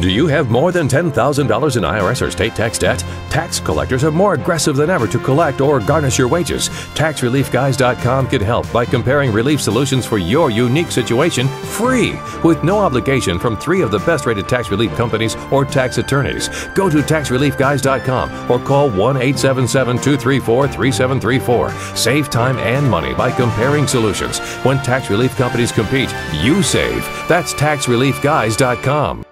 Do you have more than $10,000 in IRS or state tax debt? Tax collectors are more aggressive than ever to collect or garnish your wages. TaxReliefGuys.com can help by comparing relief solutions for your unique situation free with no obligation from three of the best rated tax relief companies or tax attorneys. Go to TaxReliefGuys.com or call 1 877 234 3734. Save time and money by comparing solutions. When tax relief companies compete, you save. That's TaxReliefGuys.com.